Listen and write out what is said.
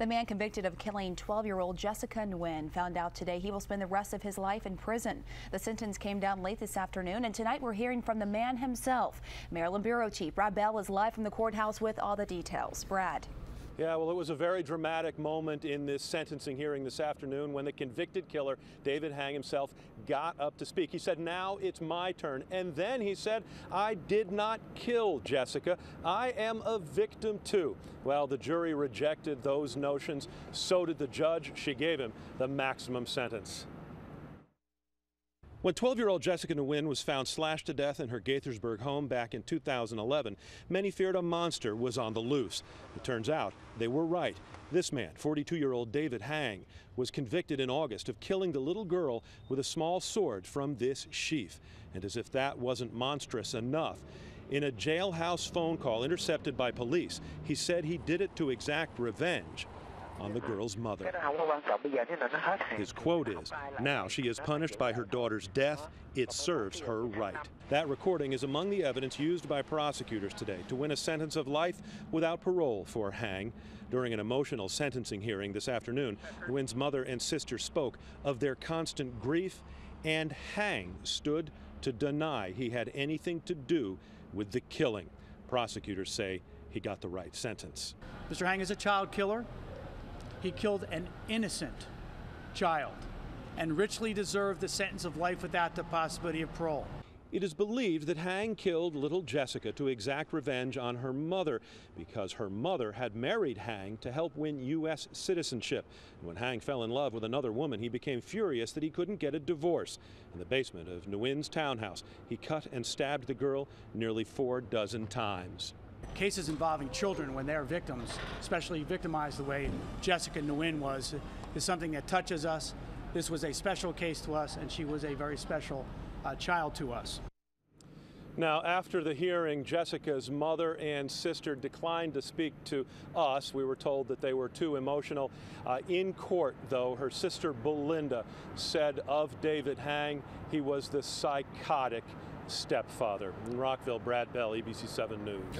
The man convicted of killing 12-year-old Jessica Nguyen found out today he will spend the rest of his life in prison. The sentence came down late this afternoon, and tonight we're hearing from the man himself. Maryland Bureau Chief Brad Bell is live from the courthouse with all the details. Brad. Yeah, well, it was a very dramatic moment in this sentencing hearing this afternoon when the convicted killer, David Hang himself, got up to speak. He said, Now it's my turn. And then he said, I did not kill Jessica. I am a victim too. Well, the jury rejected those notions. So did the judge. She gave him the maximum sentence. When 12 year old Jessica Nguyen was found slashed to death in her Gaithersburg home back in 2011, many feared a monster was on the loose. It turns out they were right. This man, 42 year old David Hang, was convicted in August of killing the little girl with a small sword from this sheath. And as if that wasn't monstrous enough, in a jailhouse phone call intercepted by police, he said he did it to exact revenge on the girl's mother. His quote is, now she is punished by her daughter's death. It serves her right. That recording is among the evidence used by prosecutors today to win a sentence of life without parole for Hang. During an emotional sentencing hearing this afternoon, Nguyen's mother and sister spoke of their constant grief, and Hang stood to deny he had anything to do with the killing. Prosecutors say he got the right sentence. Mr. Hang is a child killer. He killed an innocent child and richly deserved the sentence of life without the possibility of parole. It is believed that Hang killed little Jessica to exact revenge on her mother because her mother had married Hang to help win U.S. citizenship. And when Hang fell in love with another woman, he became furious that he couldn't get a divorce. In the basement of Nguyen's townhouse, he cut and stabbed the girl nearly four dozen times cases involving children when they're victims, especially victimized the way Jessica Nguyen was, is something that touches us. This was a special case to us, and she was a very special uh, child to us. Now, after the hearing, Jessica's mother and sister declined to speak to us. We were told that they were too emotional. Uh, in court, though, her sister Belinda said of David Hang, he was the psychotic stepfather. In Rockville, Brad Bell, ABC 7 News.